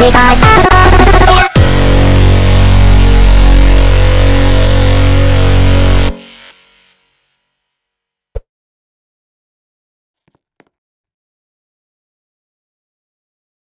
みたい